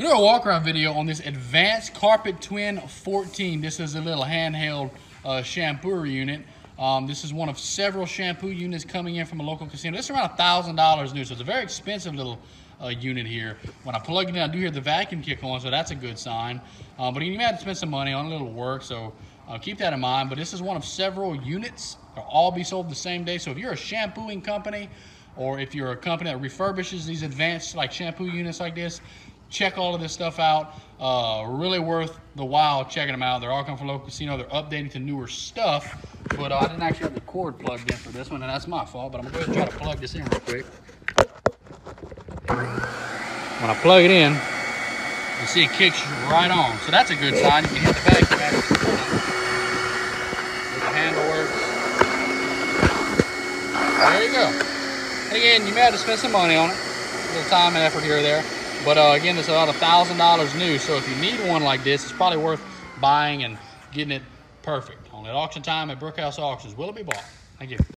We do a walk around video on this Advanced Carpet Twin 14. This is a little handheld uh, shampoo unit. Um, this is one of several shampoo units coming in from a local casino. This is around $1,000 new, so it's a very expensive little uh, unit here. When I plug it in, I do hear the vacuum kick on, so that's a good sign. Uh, but you may have to spend some money on a little work, so uh, keep that in mind. But this is one of several units. They'll all be sold the same day. So if you're a shampooing company, or if you're a company that refurbishes these advanced like shampoo units like this, check all of this stuff out. Uh, really worth the while checking them out. They're all coming from local casino. They're updating to newer stuff. But uh, I didn't actually have the cord plugged in for this one, and that's my fault. But I'm gonna try to plug this in real quick. When I plug it in, you see it kicks right on. So that's a good sign. You can hit the vacuum after the handle works. There you go. And again, you may have to spend some money on it. A little time and effort here or there. But uh, again, it's about a thousand dollars new. So if you need one like this, it's probably worth buying and getting it perfect. Only at auction time at Brookhouse Auctions. Will it be bought? Thank you.